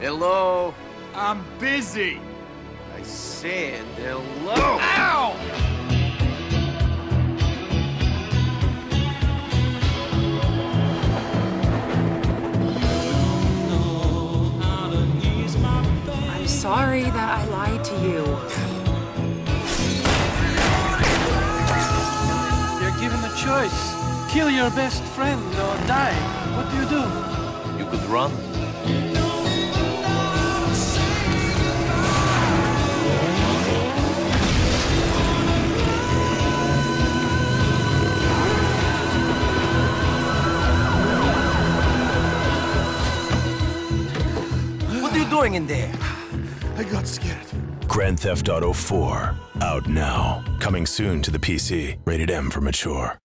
Hello? I'm busy. I said hello. Ow! I'm sorry that I lied to you. You're given a choice. Kill your best friend or die. What do you do? You could run. What are you doing in there? I got scared. Grand Theft Auto 4, out now. Coming soon to the PC. Rated M for mature.